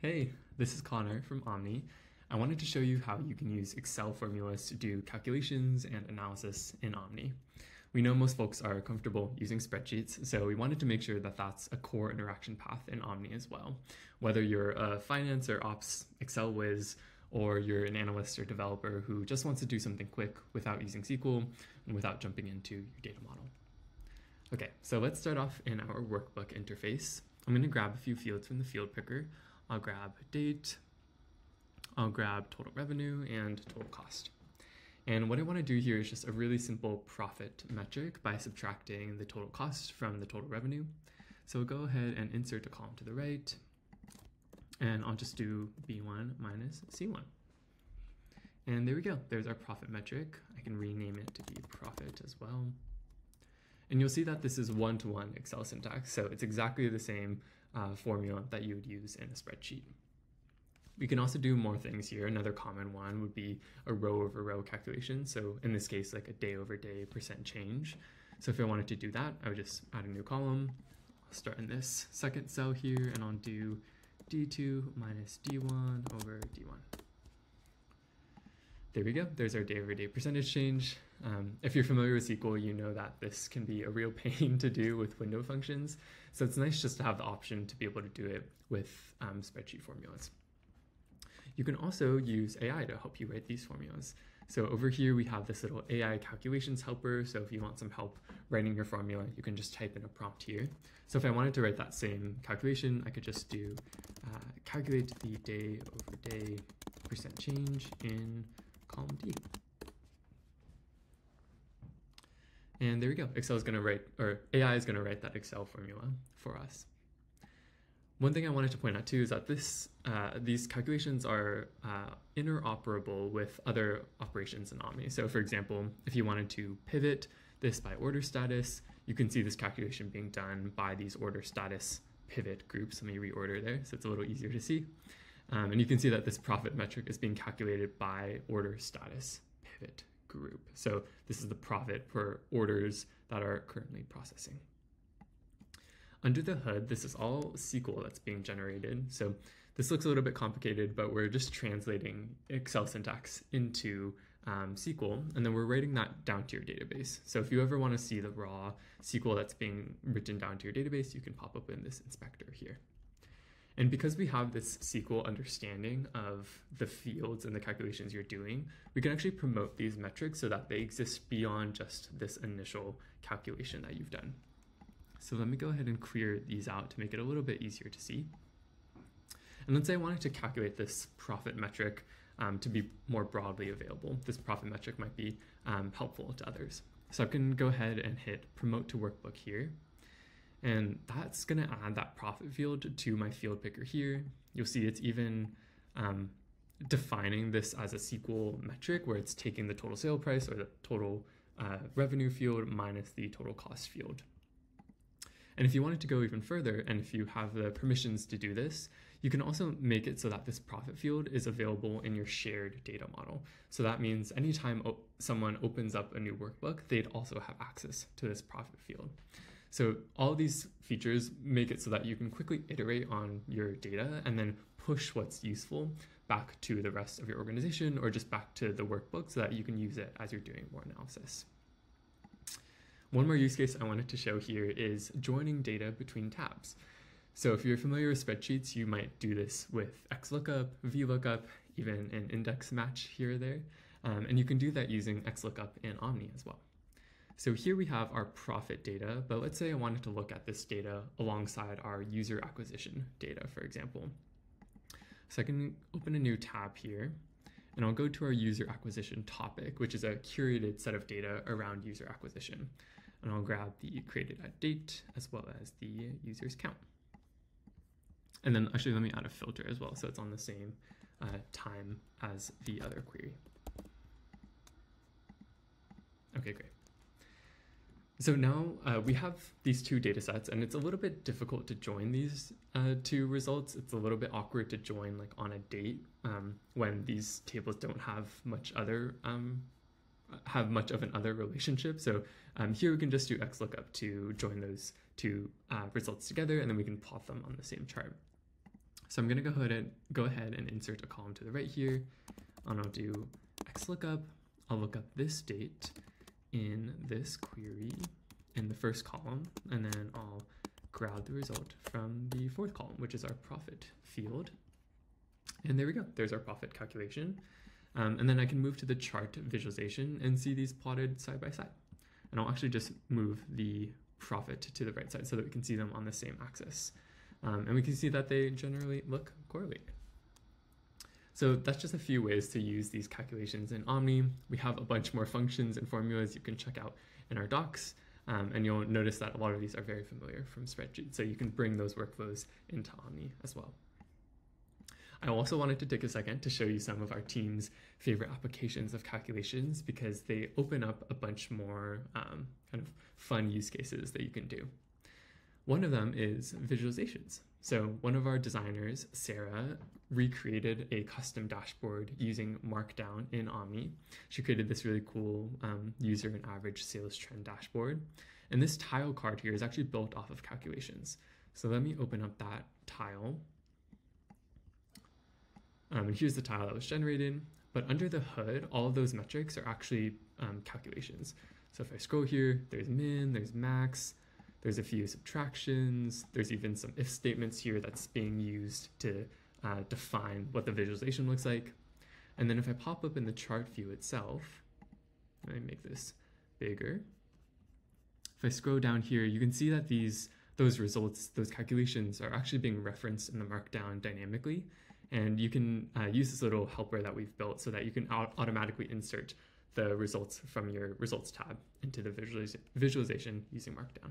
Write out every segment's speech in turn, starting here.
Hey, this is Connor from Omni. I wanted to show you how you can use Excel formulas to do calculations and analysis in Omni. We know most folks are comfortable using spreadsheets, so we wanted to make sure that that's a core interaction path in Omni as well. Whether you're a finance or ops Excel whiz, or you're an analyst or developer who just wants to do something quick without using SQL and without jumping into your data model. Okay, so let's start off in our workbook interface. I'm going to grab a few fields from the field picker. I'll grab date, I'll grab total revenue and total cost. And what I want to do here is just a really simple profit metric by subtracting the total cost from the total revenue. So we'll go ahead and insert a column to the right, and I'll just do B1 minus C1. And there we go, there's our profit metric. I can rename it to be profit as well. And you'll see that this is one-to-one -one Excel syntax, so it's exactly the same uh, formula that you would use in a spreadsheet. We can also do more things here. Another common one would be a row over row calculation. So in this case, like a day over day percent change. So if I wanted to do that, I would just add a new column. I'll start in this second cell here and I'll do D2 minus D1 over D1. There we go. There's our day over day percentage change. Um, if you're familiar with SQL, you know that this can be a real pain to do with window functions. So it's nice just to have the option to be able to do it with um, spreadsheet formulas. You can also use AI to help you write these formulas. So over here, we have this little AI calculations helper. So if you want some help writing your formula, you can just type in a prompt here. So if I wanted to write that same calculation, I could just do uh, calculate the day over day percent change in column D. And there we go. Excel is going to write, or AI is going to write that Excel formula for us. One thing I wanted to point out too is that this uh, these calculations are uh, interoperable with other operations in Omni. So for example, if you wanted to pivot this by order status, you can see this calculation being done by these order status pivot groups. Let me reorder there so it's a little easier to see. Um, and you can see that this profit metric is being calculated by order status pivot group. So this is the profit for orders that are currently processing. Under the hood, this is all SQL that's being generated. So this looks a little bit complicated, but we're just translating Excel syntax into um, SQL, and then we're writing that down to your database. So if you ever want to see the raw SQL that's being written down to your database, you can pop up in this inspector here. And because we have this SQL understanding of the fields and the calculations you're doing, we can actually promote these metrics so that they exist beyond just this initial calculation that you've done. So let me go ahead and clear these out to make it a little bit easier to see. And let's say I wanted to calculate this profit metric um, to be more broadly available. This profit metric might be um, helpful to others. So I can go ahead and hit promote to workbook here. And that's going to add that profit field to my field picker here. You'll see it's even um, defining this as a SQL metric where it's taking the total sale price or the total uh, revenue field minus the total cost field. And if you wanted to go even further, and if you have the permissions to do this, you can also make it so that this profit field is available in your shared data model. So that means anytime someone opens up a new workbook, they'd also have access to this profit field. So all these features make it so that you can quickly iterate on your data and then push what's useful back to the rest of your organization or just back to the workbook so that you can use it as you're doing more analysis. One more use case I wanted to show here is joining data between tabs. So if you're familiar with spreadsheets, you might do this with XLOOKUP, VLOOKUP, even an index match here or there. Um, and you can do that using XLOOKUP in Omni as well. So here we have our profit data, but let's say I wanted to look at this data alongside our user acquisition data, for example. So I can open a new tab here, and I'll go to our user acquisition topic, which is a curated set of data around user acquisition. And I'll grab the created at date as well as the user's count. And then actually let me add a filter as well, so it's on the same uh, time as the other query. Okay, great. So now uh, we have these two data sets and it's a little bit difficult to join these uh, two results. It's a little bit awkward to join like on a date um, when these tables don't have much other um, have much of an other relationship. So um, here we can just do XLOOKUP to join those two uh, results together and then we can plot them on the same chart. So I'm going to go ahead and go ahead and insert a column to the right here, and I'll do XLOOKUP. I'll look up this date in this query in the first column, and then I'll grab the result from the fourth column, which is our profit field. And there we go. There's our profit calculation. Um, and then I can move to the chart visualization and see these plotted side by side. And I'll actually just move the profit to the right side so that we can see them on the same axis. Um, and we can see that they generally look correlated. So that's just a few ways to use these calculations in Omni. We have a bunch more functions and formulas you can check out in our docs. Um, and you'll notice that a lot of these are very familiar from spreadsheets. So you can bring those workflows into Omni as well. I also wanted to take a second to show you some of our team's favorite applications of calculations because they open up a bunch more um, kind of fun use cases that you can do. One of them is visualizations. So one of our designers, Sarah, recreated a custom dashboard using Markdown in Omni. She created this really cool um, user and average sales trend dashboard. And this tile card here is actually built off of calculations. So let me open up that tile. Um, and here's the tile that was generated. But under the hood, all of those metrics are actually um, calculations. So if I scroll here, there's min, there's max, there's a few subtractions. There's even some if statements here that's being used to uh, define what the visualization looks like. And then if I pop up in the chart view itself, let me make this bigger. If I scroll down here, you can see that these those results, those calculations are actually being referenced in the markdown dynamically. And you can uh, use this little helper that we've built so that you can automatically insert the results from your results tab into the visualiz visualization using Markdown.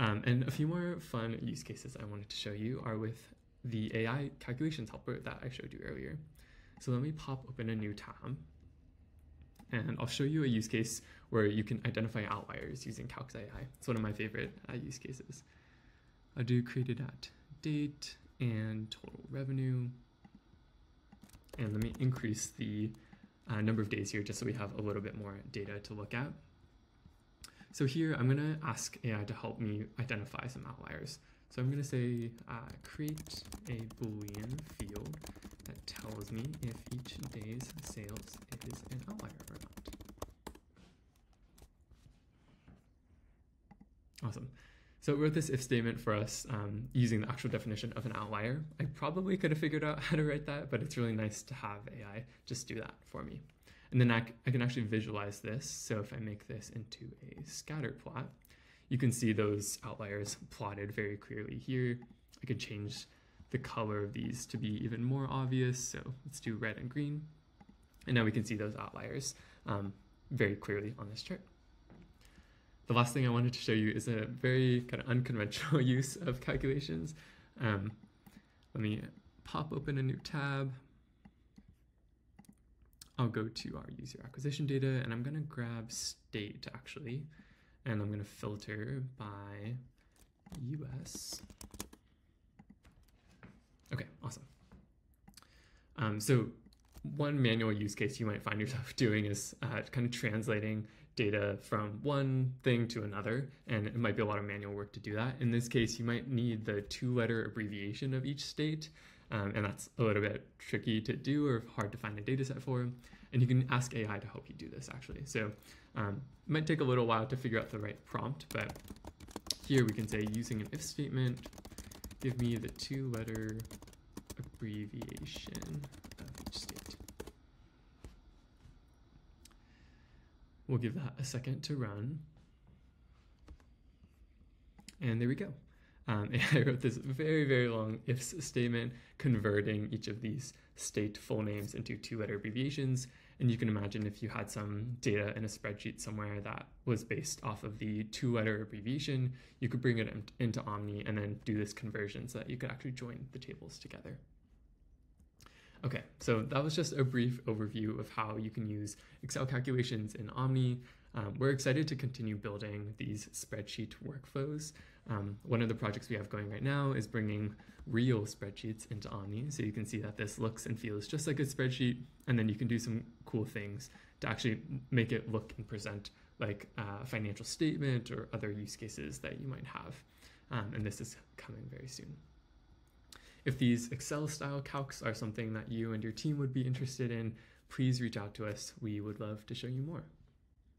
Um, and a few more fun use cases I wanted to show you are with the AI calculations helper that I showed you earlier. So let me pop open a new tab and I'll show you a use case where you can identify outliers using Calcs AI. It's one of my favorite uh, use cases. I'll do created at date and total revenue. And let me increase the uh, number of days here just so we have a little bit more data to look at. So here I'm going to ask AI to help me identify some outliers. So I'm going to say uh, create a boolean field that tells me if each day's sales is an outlier or not. Awesome. So it wrote this if statement for us um, using the actual definition of an outlier. I probably could have figured out how to write that, but it's really nice to have AI just do that for me. And then I, I can actually visualize this. So if I make this into a scatter plot, you can see those outliers plotted very clearly here. I could change the color of these to be even more obvious. So let's do red and green. And now we can see those outliers um, very clearly on this chart. The last thing I wanted to show you is a very kind of unconventional use of calculations. Um, let me pop open a new tab. I'll go to our user acquisition data and I'm to grab state actually, and I'm to filter by US. Okay, awesome. Um, so one manual use case you might find yourself doing is uh, kind of translating data from one thing to another, and it might be a lot of manual work to do that. In this case, you might need the two-letter abbreviation of each state, um, and that's a little bit tricky to do or hard to find a data set for. And you can ask AI to help you do this actually. So um, it might take a little while to figure out the right prompt, but here we can say using an if statement, give me the two letter abbreviation of each state. We'll give that a second to run. And there we go. Um, I wrote this very, very long if statement converting each of these state full names into two letter abbreviations. And you can imagine if you had some data in a spreadsheet somewhere that was based off of the two letter abbreviation, you could bring it into Omni and then do this conversion so that you could actually join the tables together. Okay, so that was just a brief overview of how you can use Excel calculations in Omni. Um, we're excited to continue building these spreadsheet workflows. Um, one of the projects we have going right now is bringing real spreadsheets into Omni. So you can see that this looks and feels just like a spreadsheet, and then you can do some cool things to actually make it look and present like a financial statement or other use cases that you might have. Um, and this is coming very soon. If these Excel style calcs are something that you and your team would be interested in, please reach out to us. We would love to show you more.